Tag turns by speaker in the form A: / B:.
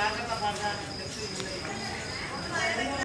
A: 何だ?